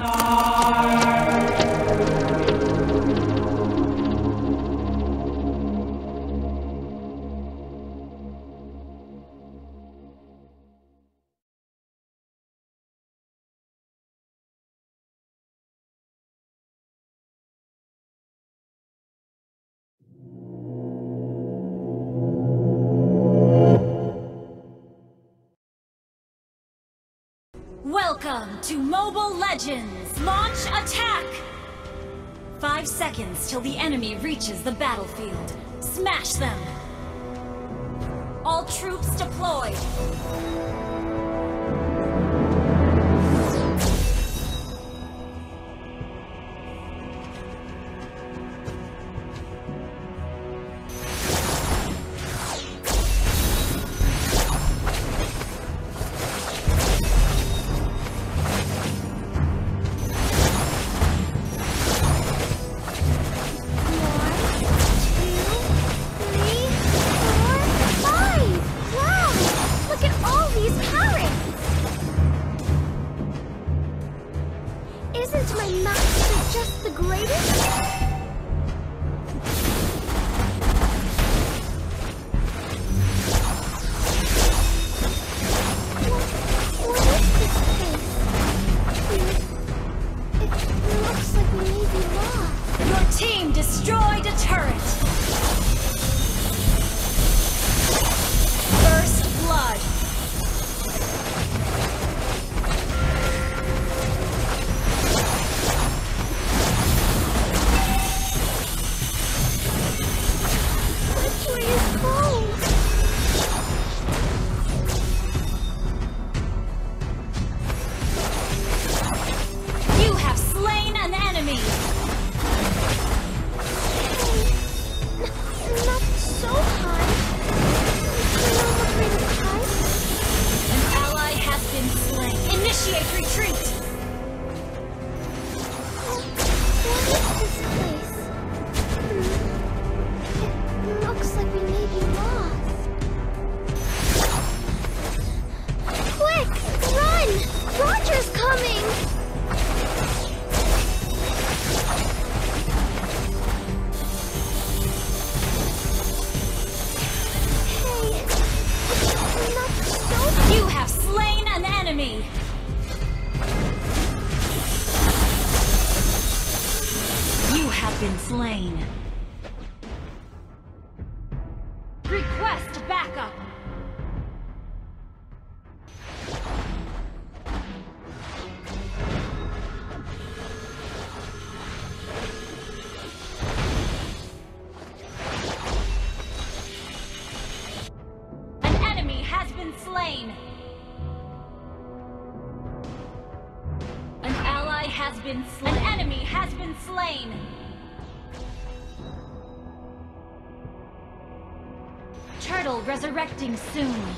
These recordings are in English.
Oh. Legends, launch attack! Five seconds till the enemy reaches the battlefield. Smash them! All troops deployed! soon.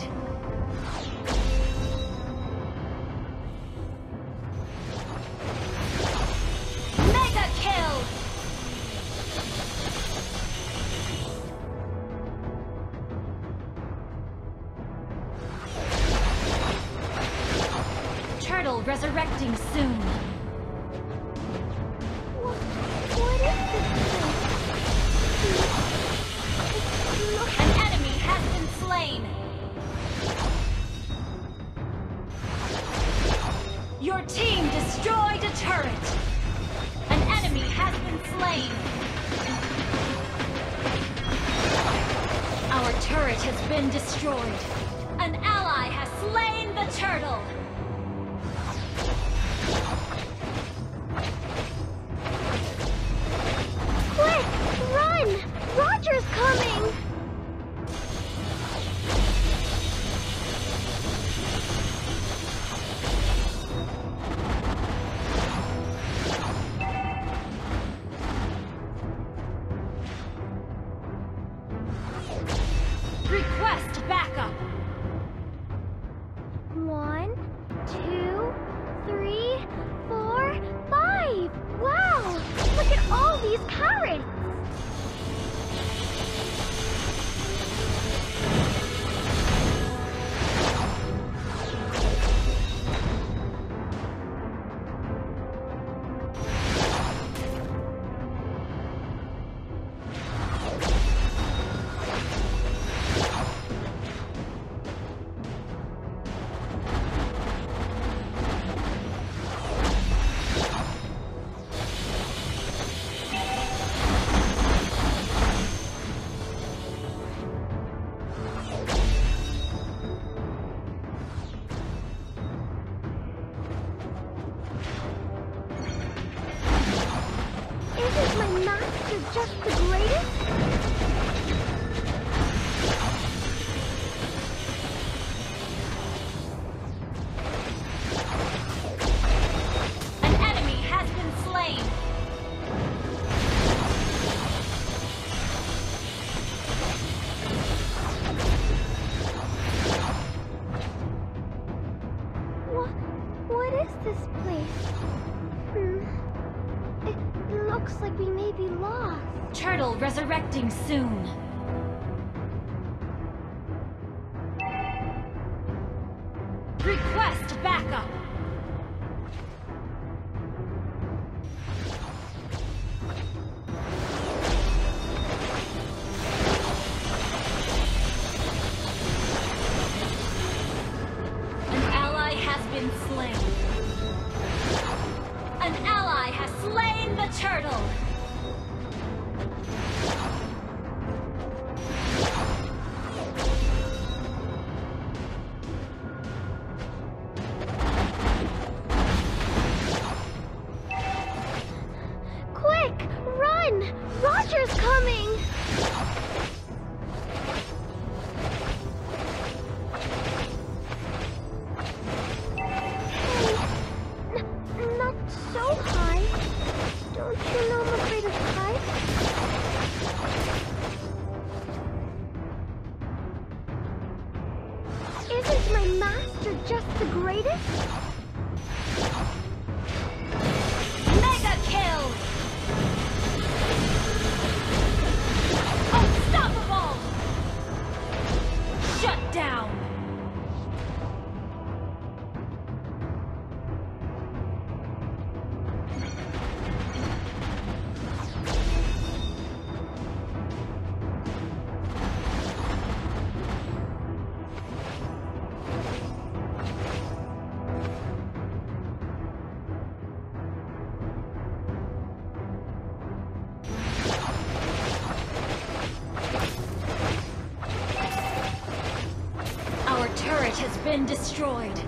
been destroyed.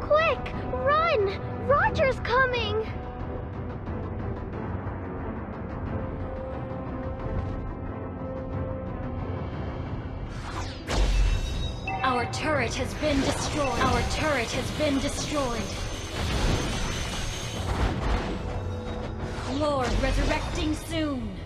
Quick, run! Roger's coming! Our turret has been destroyed. Our turret has been destroyed. soon!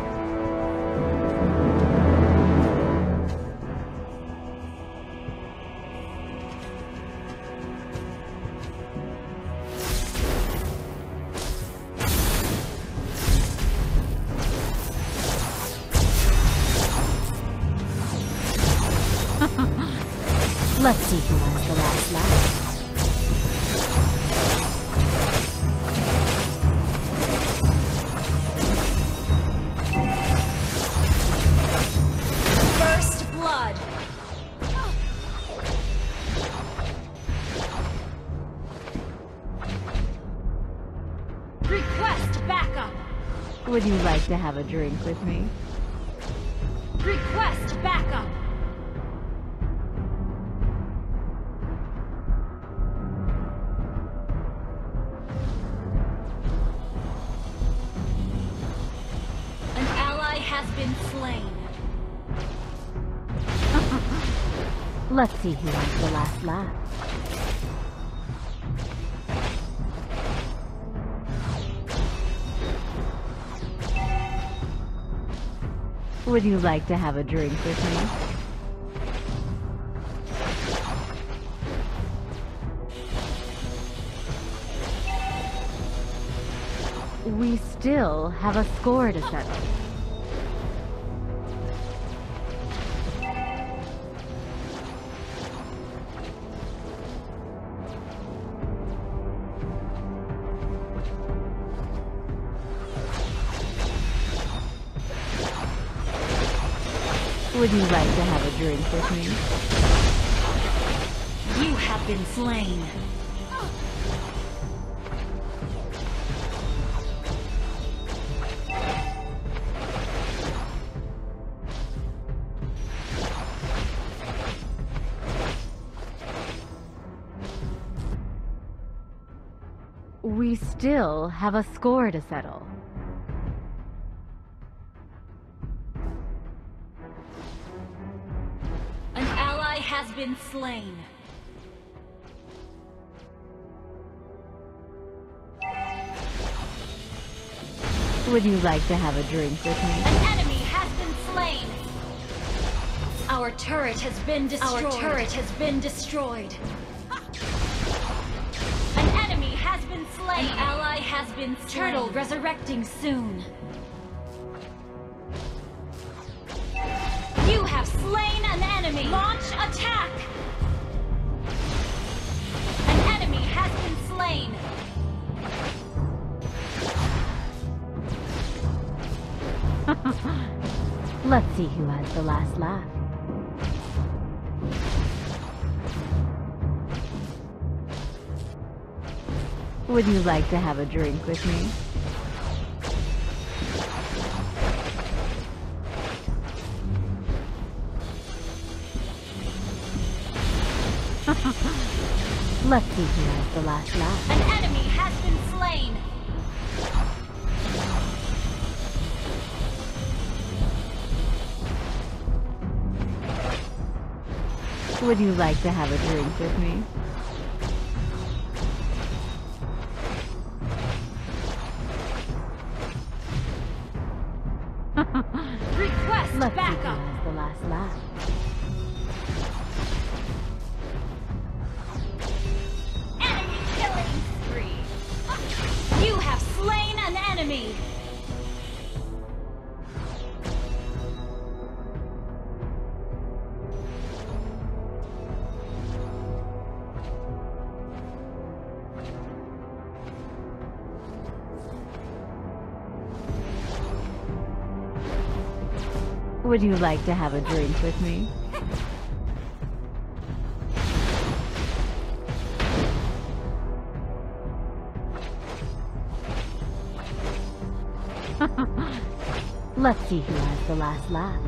to have a drink with me. Would you like to have a drink with me? We still have a score to settle. Would you like to have a drink with me? You have been slain. We still have a score to settle. Slain. Would you like to have a drink with me? An enemy has been slain. Our turret has been destroyed. Our turret has been destroyed. An enemy has been slain. An ally has been slain. Turtle resurrecting soon. You have slain an enemy. Launch attack. Let's see who has the last laugh. Would you like to have a drink with me? Let's see who has the last laugh. Would you like to have a drink with me? Would you like to have a drink with me? Let's see who has the last laugh.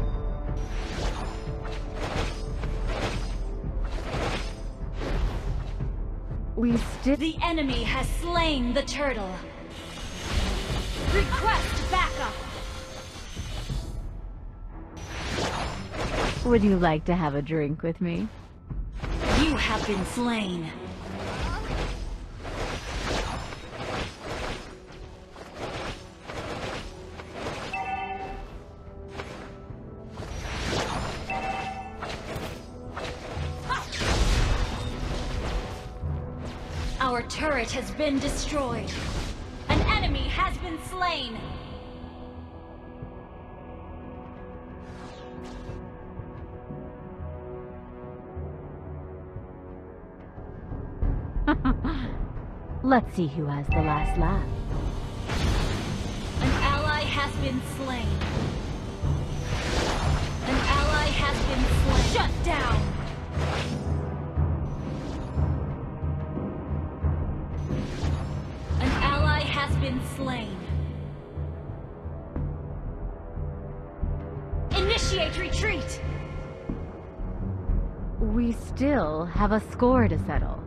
We still The enemy has slain the turtle. Request backup. Would you like to have a drink with me? You have been slain. Our turret has been destroyed. An enemy has been slain. Let's see who has the last laugh. An ally has been slain. An ally has been slain. Shut down! An ally has been slain. Initiate retreat! We still have a score to settle.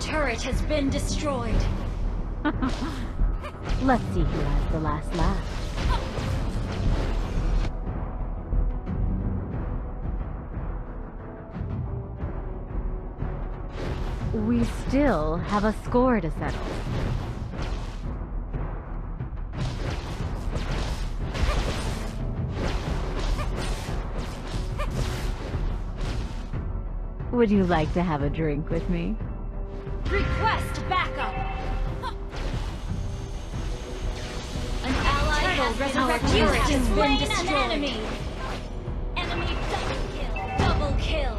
Turret has been destroyed. Let's see who has the last laugh. We still have a score to settle. Would you like to have a drink with me? Request backup! An ally has been resurrected. You has been slain an enemy! Enemy double kill! Double kill!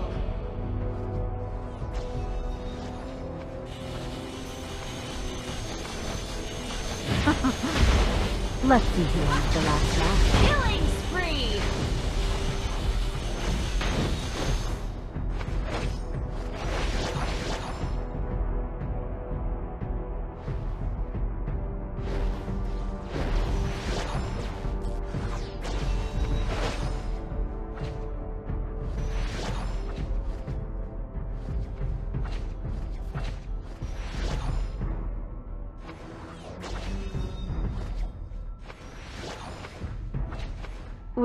Let's see who has the last laugh. Killing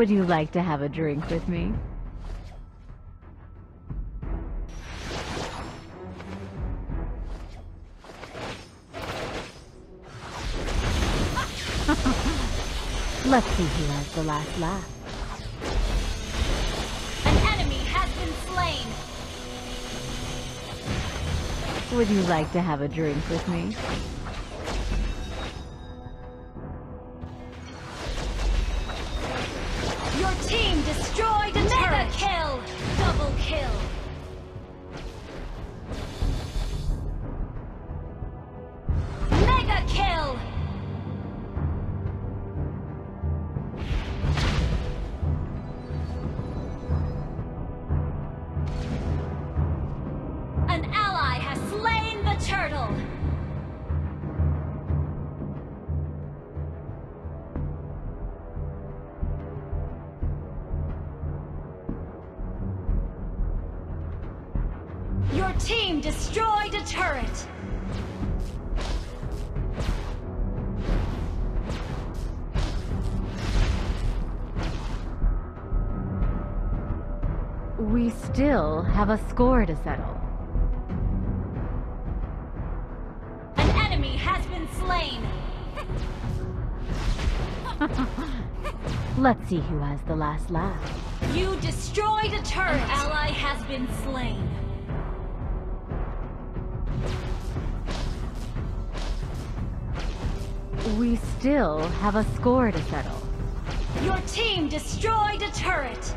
Would you like to have a drink with me? Let's see who has the last laugh. An enemy has been slain! Would you like to have a drink with me? Score to settle. An enemy has been slain! Let's see who has the last laugh. You destroyed a turret! An ally has been slain. We still have a score to settle. Your team destroyed a turret!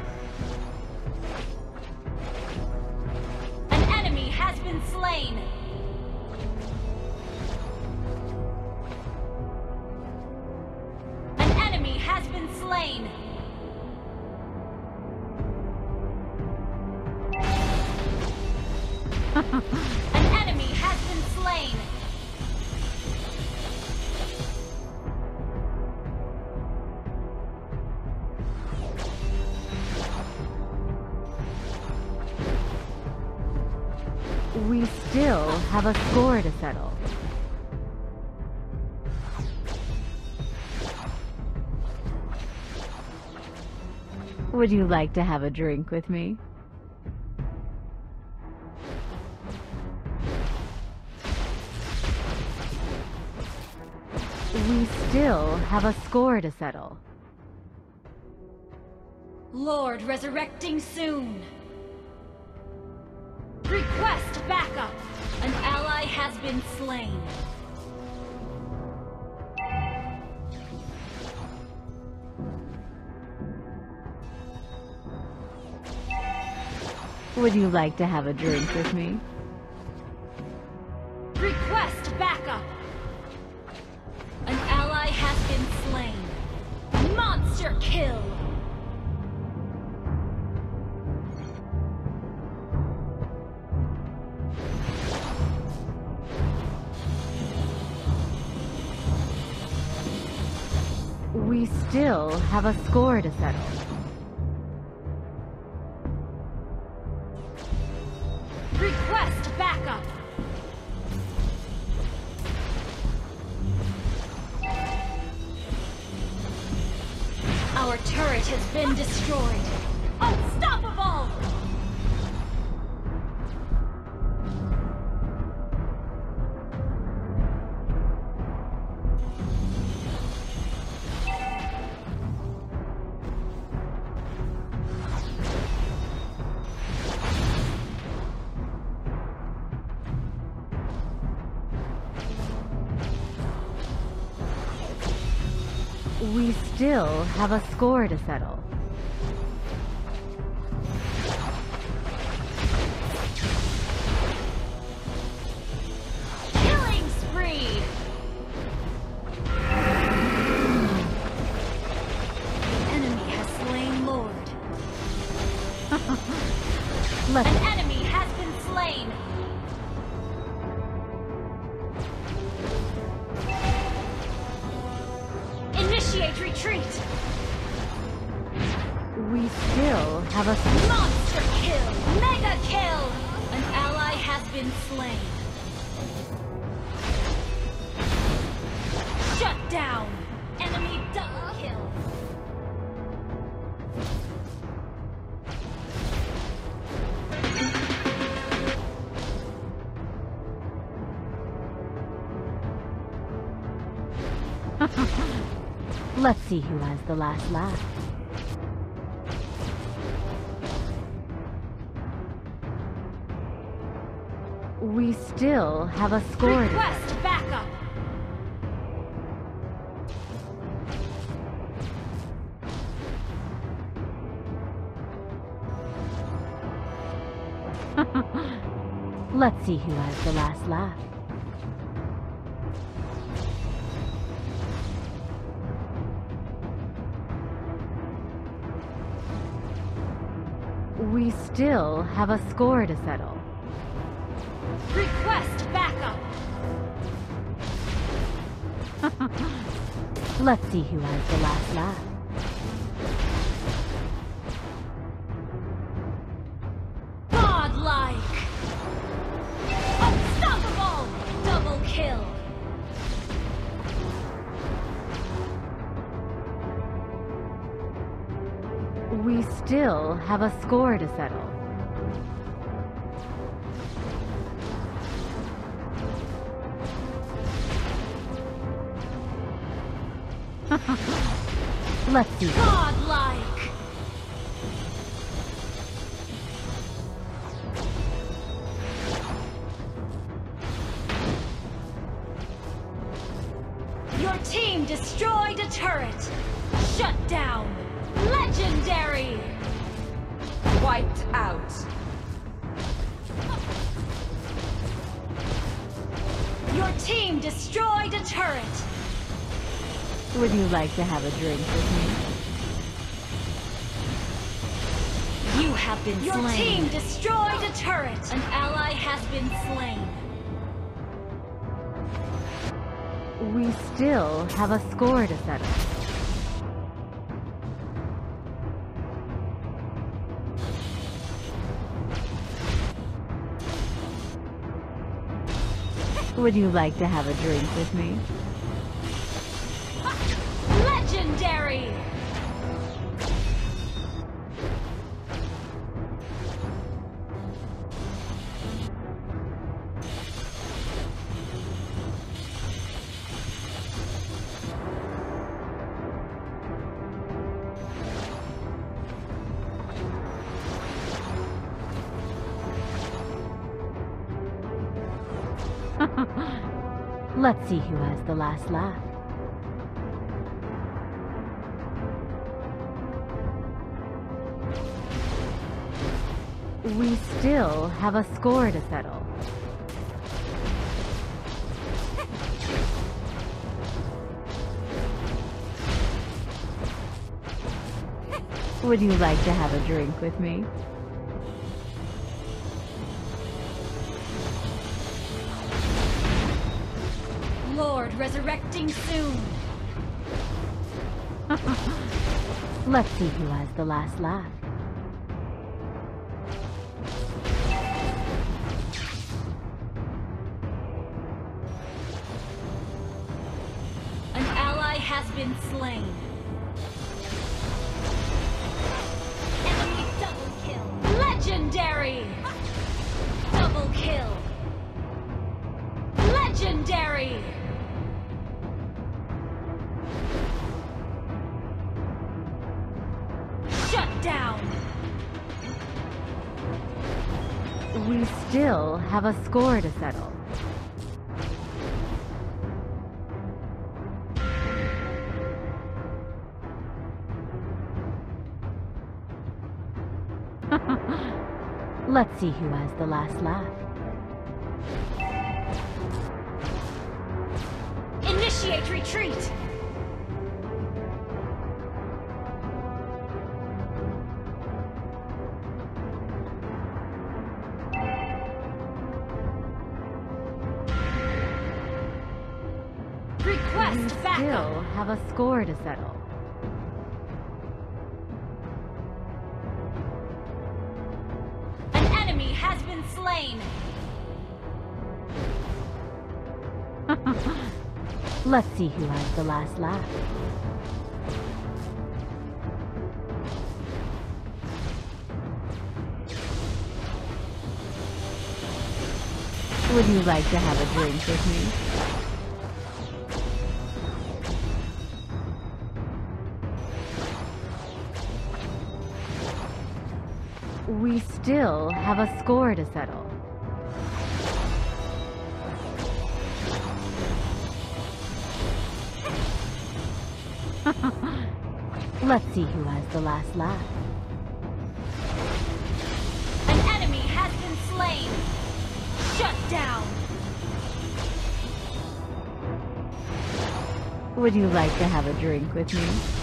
Have a score to settle. Would you like to have a drink with me? We still have a score to settle. Lord resurrecting soon! Request backup! Has been slain. Would you like to have a drink with me? Request backup! An ally has been slain. Monster kill! We still have a score to settle. Request backup! Our turret has been destroyed. have a score to settle. Killing spree! Enemy has slain Lord. An enemy see who has the last laugh. We still have a score. to Request backup. Let's see who has the last laugh. Have a score to settle. Request backup. Let's see who has the last laugh. Let's see. Godlike. To have a drink with me? You have been Your slain. team destroyed a turret. An ally has been slain. We still have a score to settle. Would you like to have a drink with me? The last laugh. We still have a score to settle. Would you like to have a drink with me? Resurrecting soon. Let's see who has the last laugh. Score to settle. Let's see who has the last laugh. Initiate retreat. Score to settle. An enemy has been slain. Let's see who has the last laugh. Would you like to have a drink with me? Still have a score to settle. Let's see who has the last laugh. An enemy has been slain. Shut down. Would you like to have a drink with me?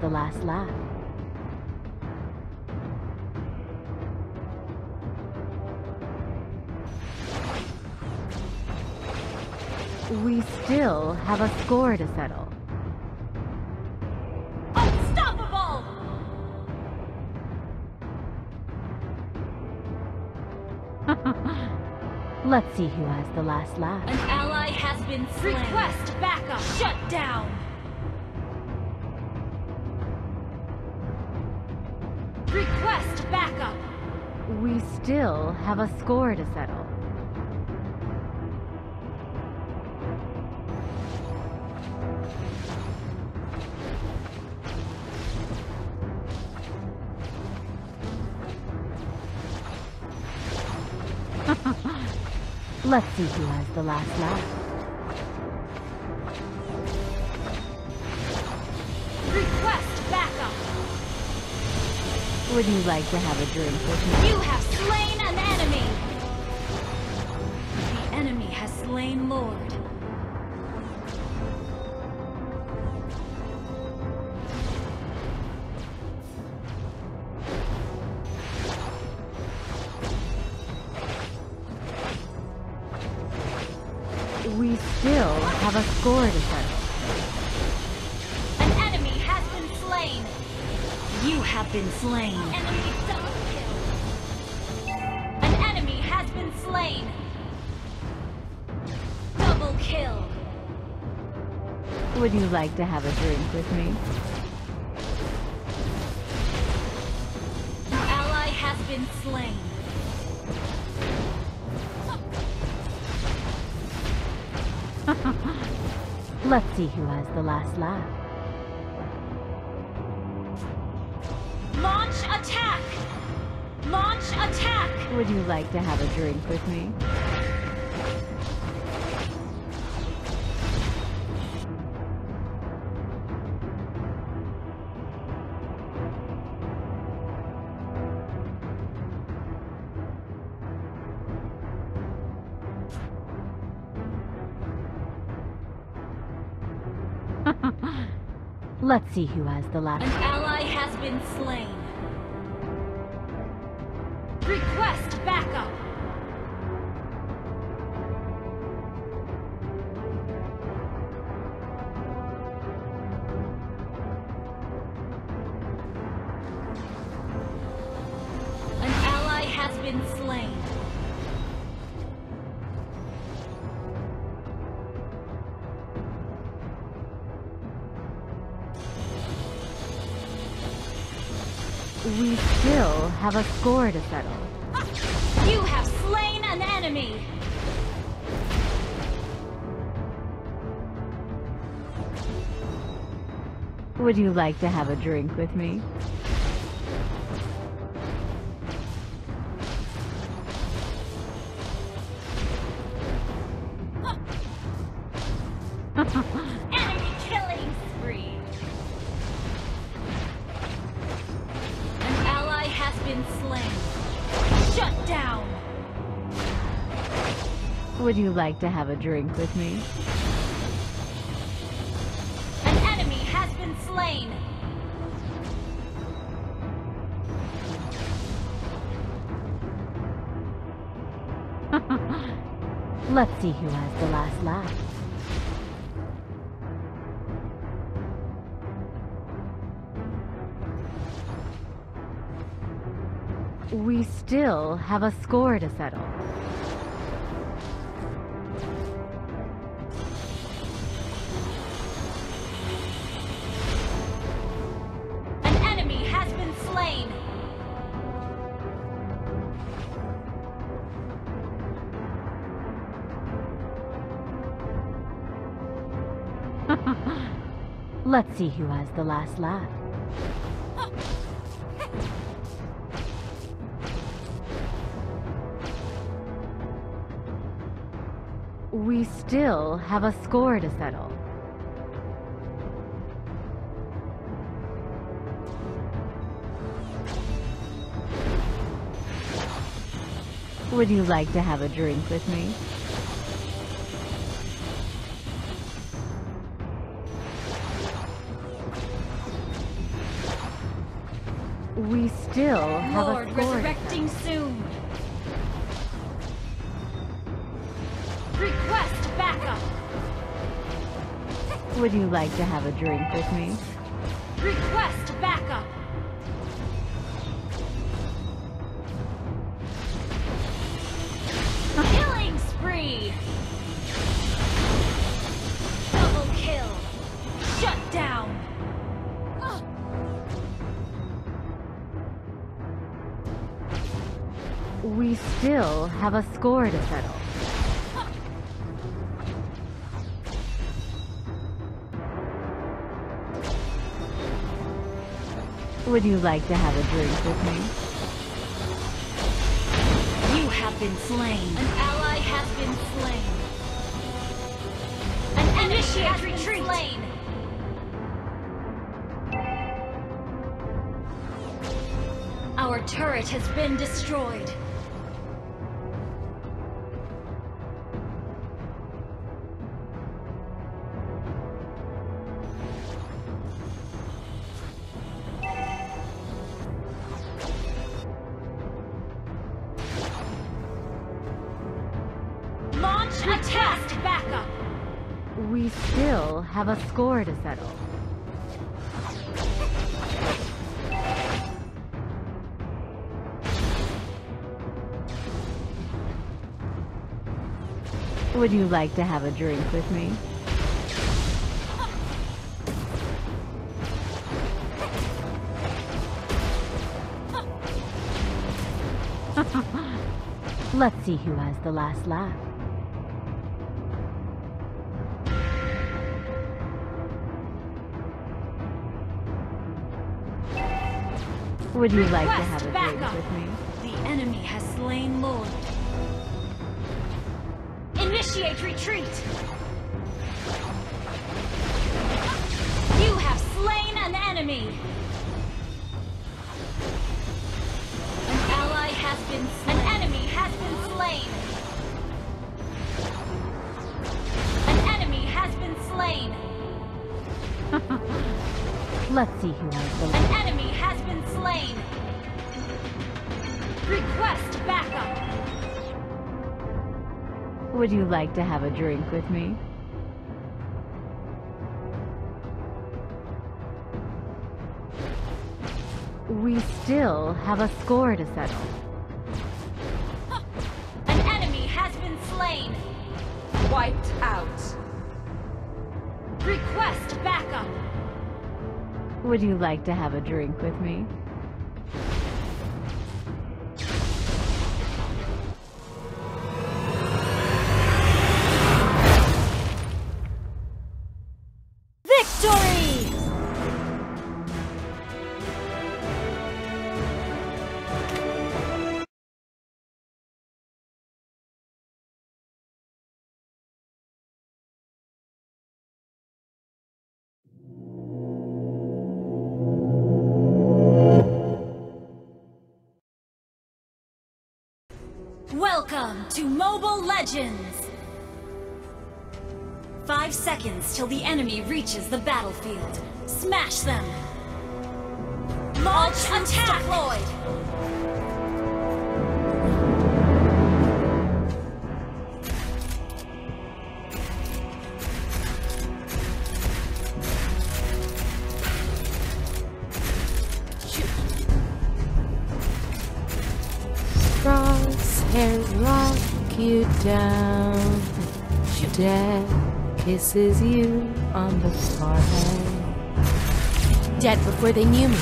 The last laugh. We still have a score to settle. Unstoppable. Let's see who has the last laugh. An ally has been slain. Request backup. Shut down. Still have a score to settle. Let's see who has the last laugh. Request backup. Would you like to have a drink with me? You have slain Lord. We still have a score to settle. An enemy has been slain. You have been slain. Enemy Would you like to have a drink with me? An ally has been slain. Let's see who has the last laugh. Launch attack. Launch attack. Would you like to have a drink with me? See who has the last. An ally has been slain. Would you like to have a drink with me? Enemy killing spree. An ally has been slain. Shut down. Would you like to have a drink with me? Slain. Let's see who has the last laugh. We still have a score to settle. See who has the last laugh. We still have a score to settle. Would you like to have a drink with me? Still have Lord a score. to resurrecting soon. Request backup. Would you like to have a drink with me? Request backup. A to settle. Would you like to have a drink with me? You have been slain. An ally has been slain. An enemy has retreat. Been slain. Our turret has been destroyed. Score to settle. Would you like to have a drink with me? Let's see who has the last laugh. Would you like to have a drink with me? The enemy has slain Lord. Initiate retreat. Would you like to have a drink with me? We still have a score to settle. An enemy has been slain. Wiped out. Request backup. Would you like to have a drink with me? Legends! Five seconds till the enemy reaches the battlefield. Smash them! Launch attack! Deployed! Crosshairs down. Death kisses you on the forehead. Dead before they knew me.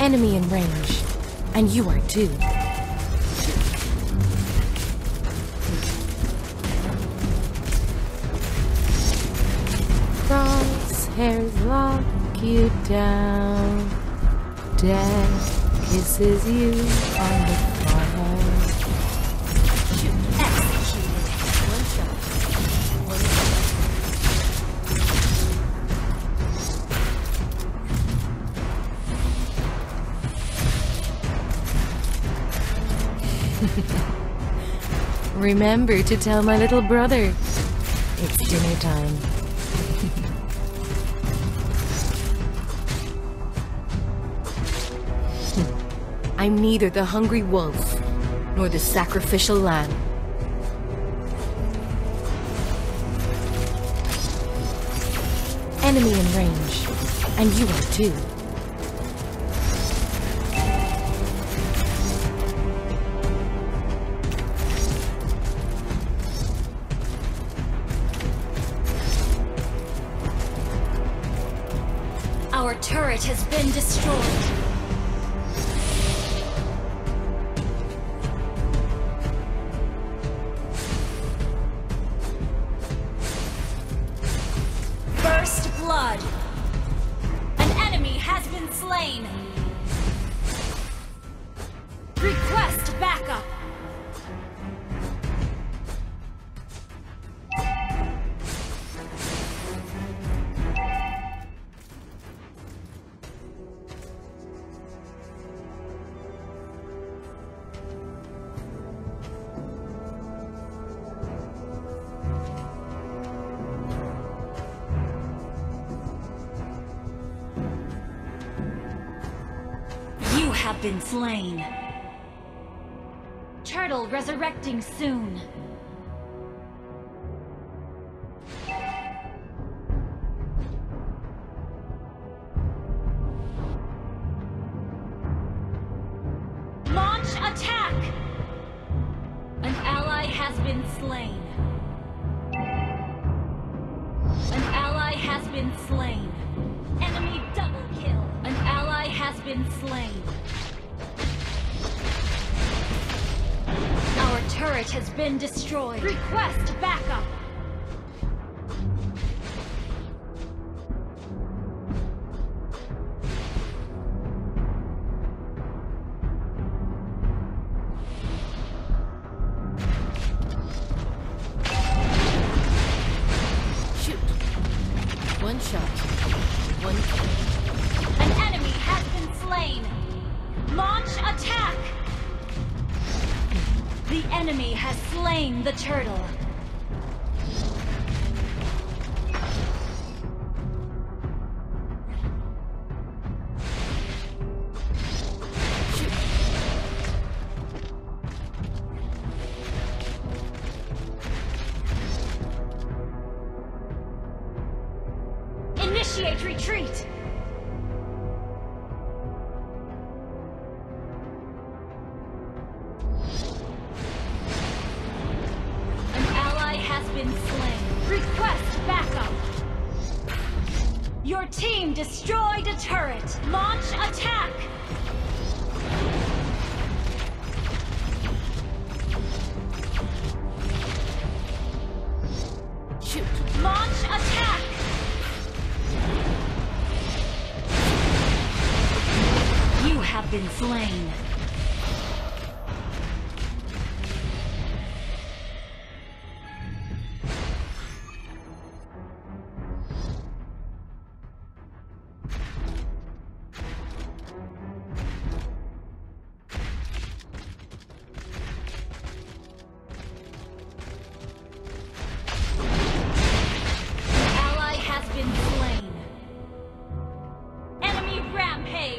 Enemy in range, and you are too. You down. Death kisses you on the forehead. Executed! One shot. Remember to tell my little brother. It's dinner time. I'm neither the hungry wolf nor the sacrificial lamb. Enemy in range, and you are too. Have been slain. Turtle resurrecting soon.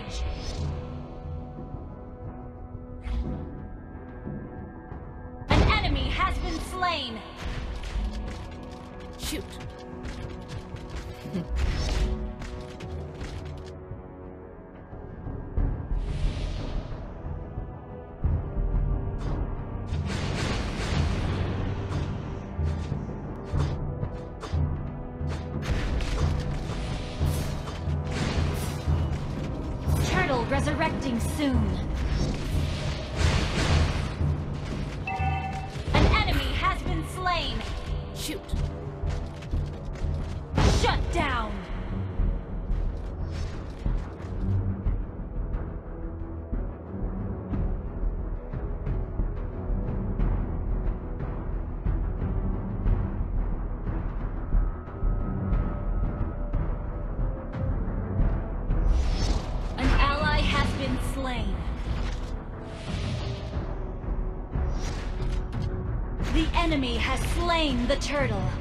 damage. An enemy has been slain. Shoot. the turtle.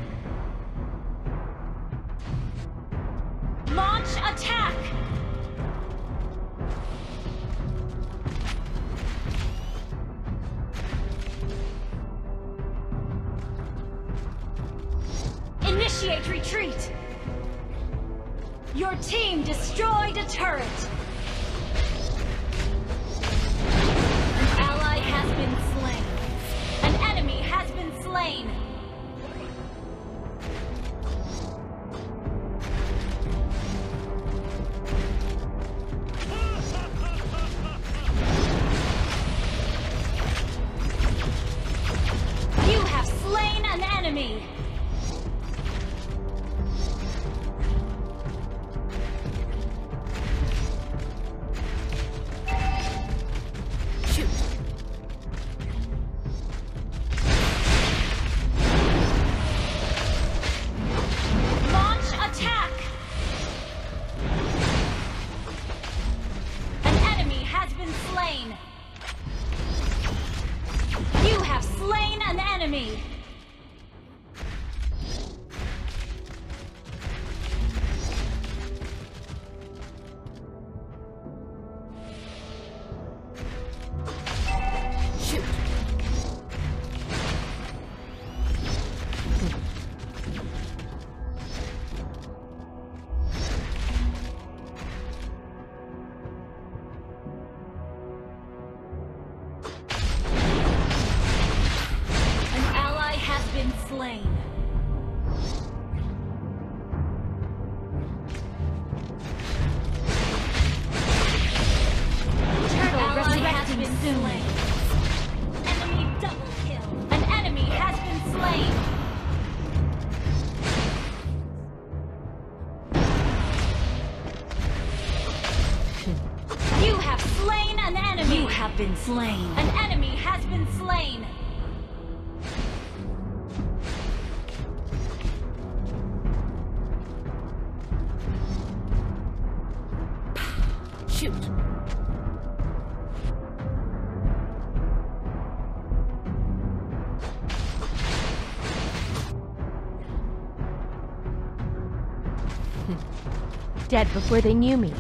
slain. An enemy has been slain. Shoot. Dead before they knew me.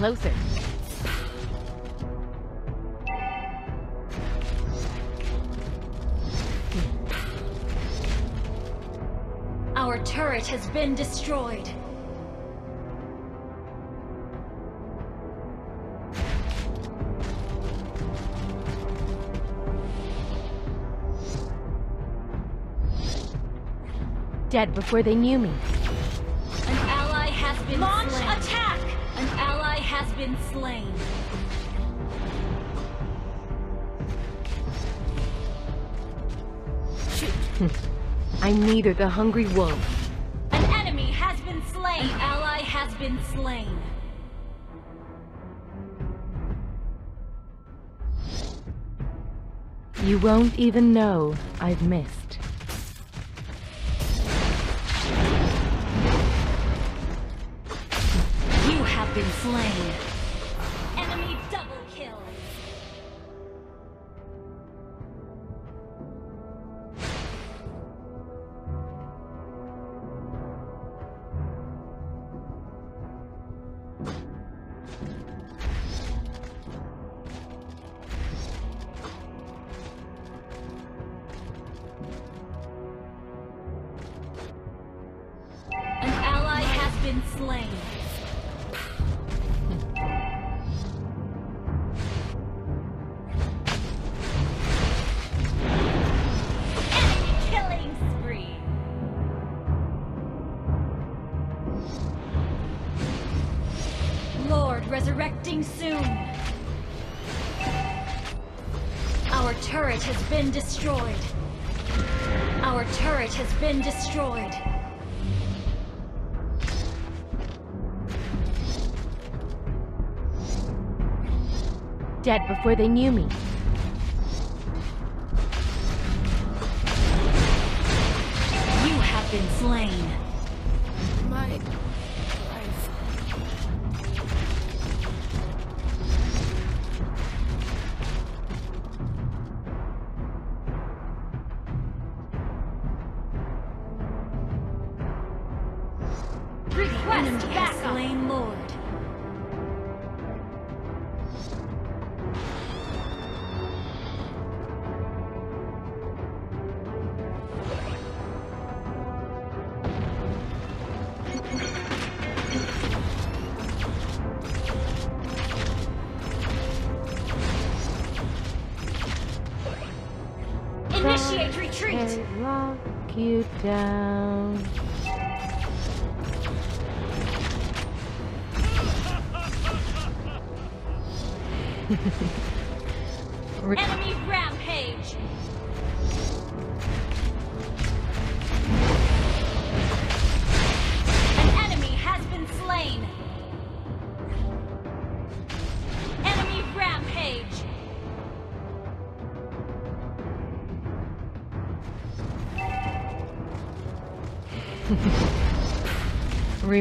closer. Our turret has been destroyed. Dead before they knew me. slain. Shoot. I needed the hungry wolf. An enemy has been slain. An ally has been slain. You won't even know I've missed. Been slain. Resurrecting soon. Our turret has been destroyed. Our turret has been destroyed. Dead before they knew me.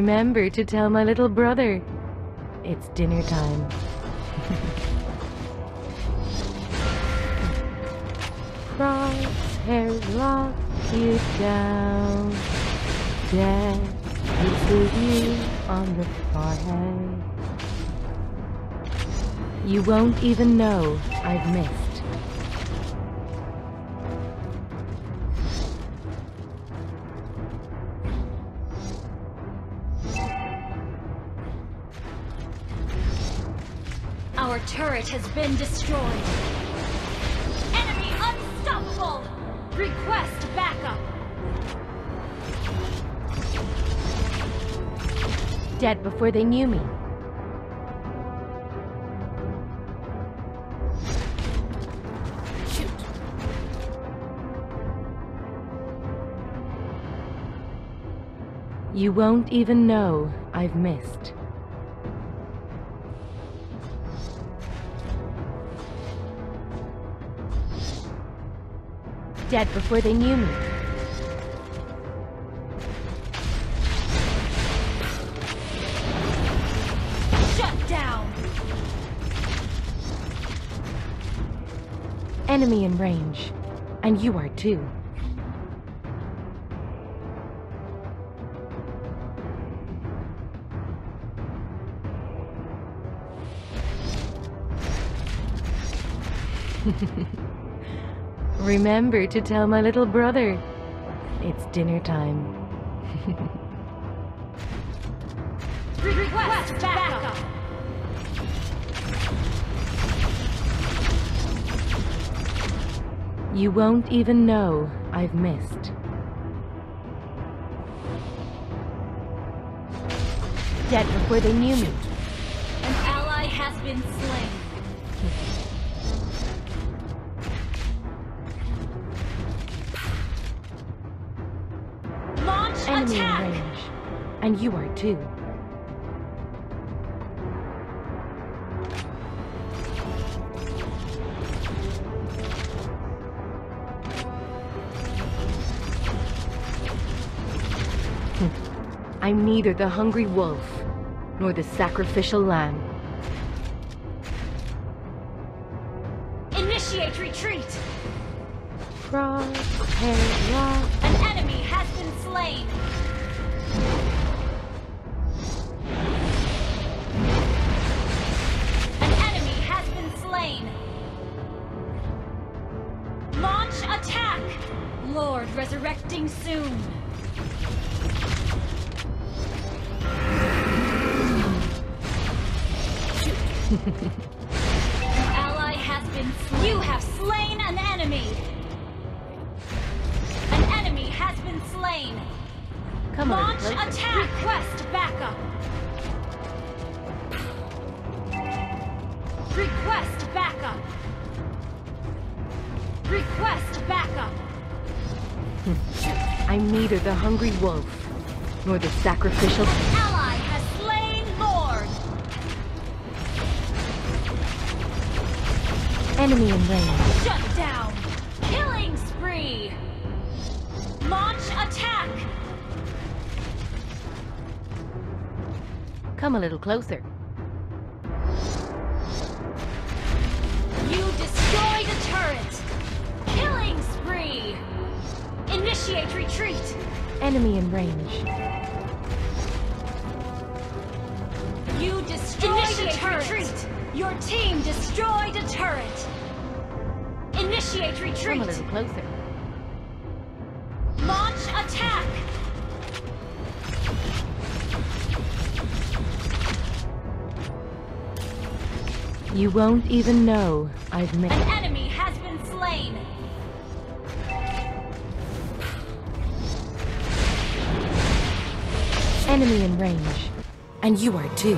Remember to tell my little brother. It's dinner time. You down. Death kisses you on the forehead. You won't even know I've missed. Our turret has been destroyed. Enemy unstoppable! Request backup! Dead before they knew me. Shoot. You won't even know I've missed. Dead before they knew me. Shut down! Enemy in range. And you are too. Remember to tell my little brother. It's dinner time. Request backup! You won't even know I've missed. Dead before they knew me. An ally has been slain. Too. Hmm. I'm neither the hungry wolf nor the sacrificial lamb. Ally has been slain. You have slain an enemy. An enemy has been slain. Come a little Launch attack. Request backup. Request backup. Request backup. Hmm. I'm neither the hungry wolf nor the sacrificial. Enemy in range. Shut down. Killing spree. Launch attack. Come a little closer. You destroyed a turret. Killing spree. Initiate retreat. Enemy in range. You destroyed a turret. Retreat. Your team destroyed a turret. Initiate retreat. Come a retreat. little closer. Launch attack. You won't even know I've made. An enemy has been slain. Enemy in range. And you are too.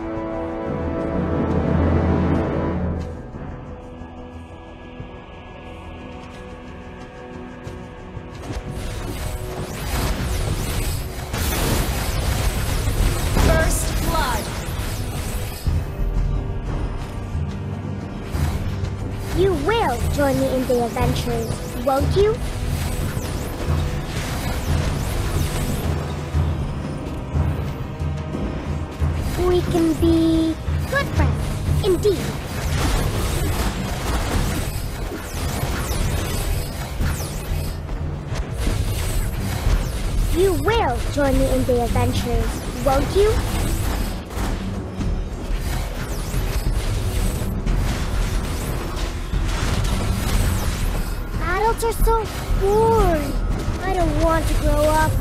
Me in the adventures, won't you? We can be good friends, indeed. You will join me in the adventures, won't you? Adults are so boring. I don't want to grow up.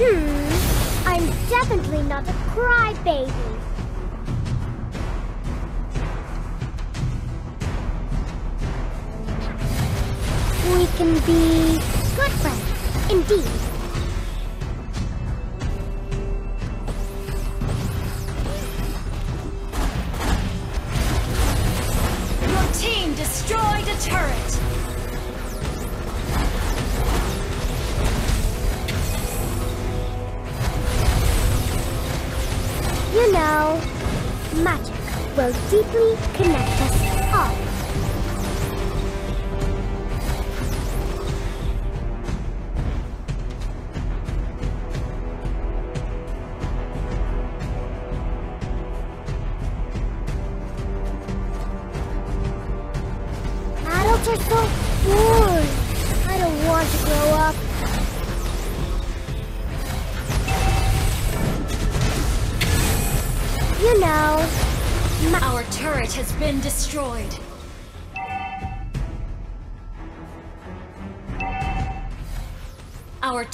Hmm, I'm definitely not a crybaby. We can be good friends, indeed.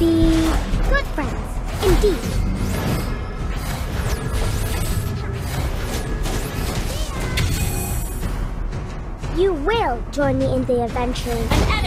be good friends, indeed. You will join me in the adventure.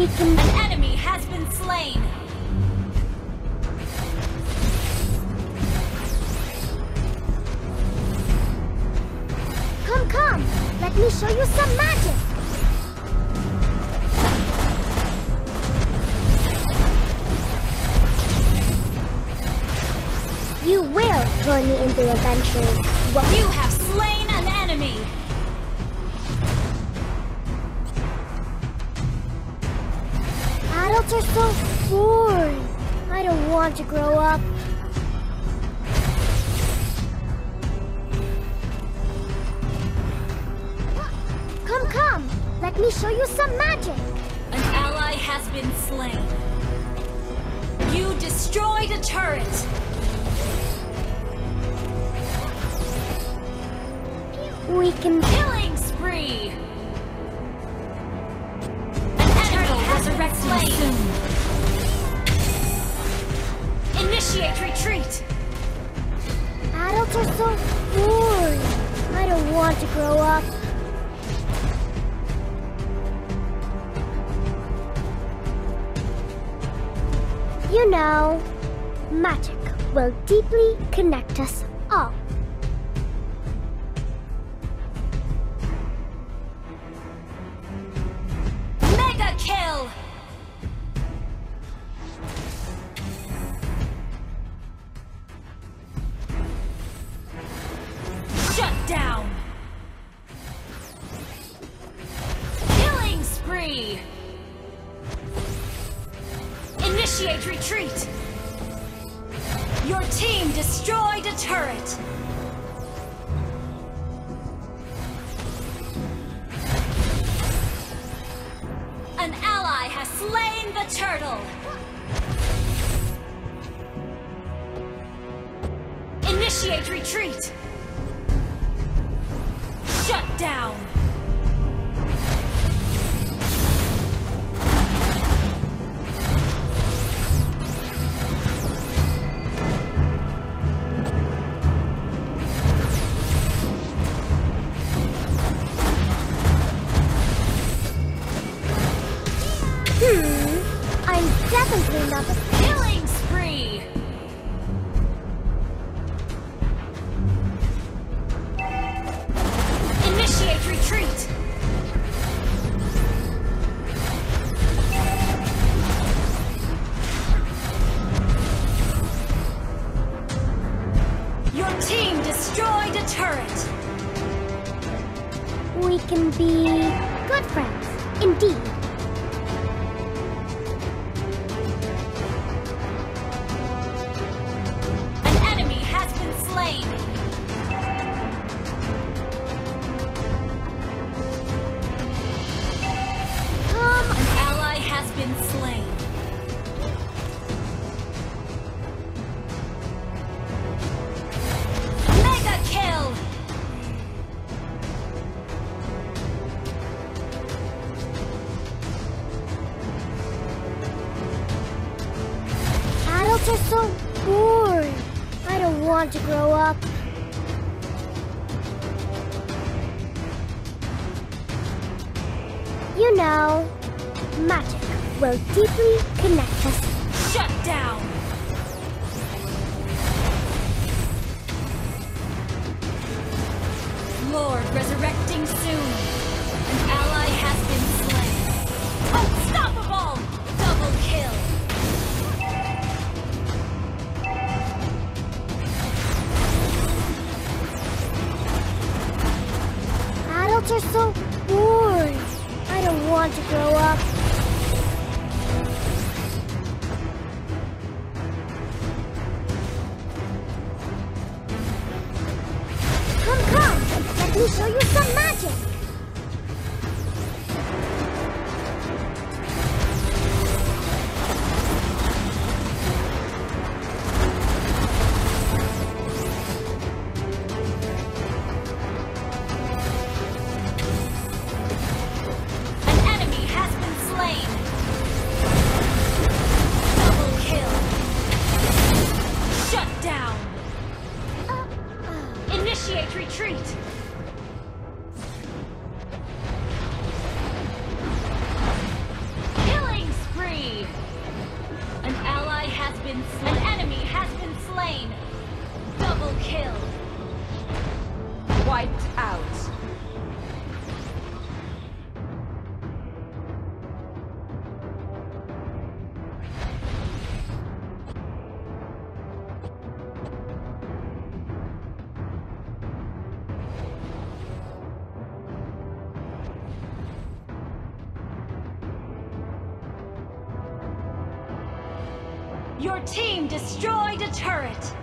we can... An enemy has been slain! Come, come! Let me show you some magic! You will join me in the adventures. I'm definitely not the Killing turret.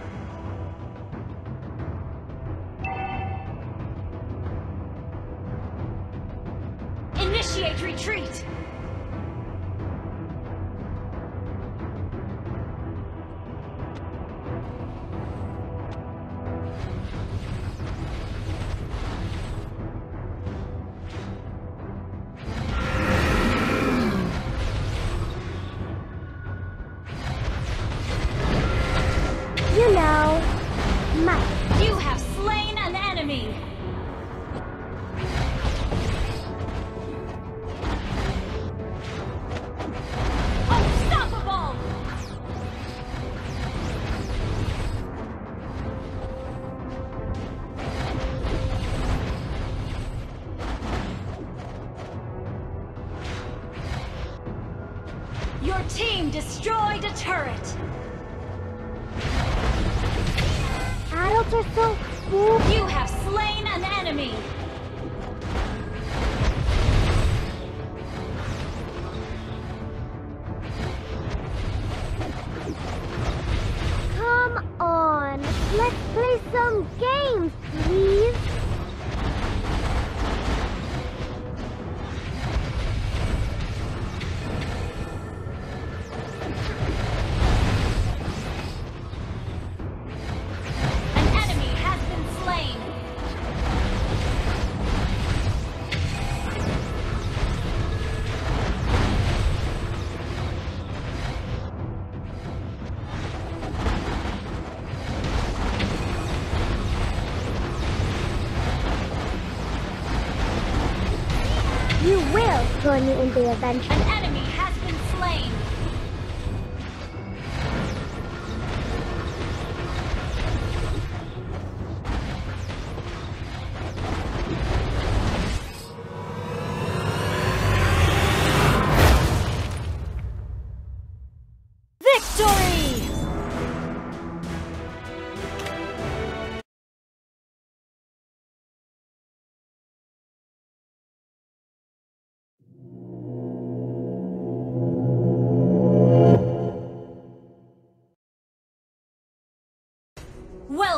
when you're in the adventure.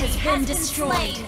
has been destroyed.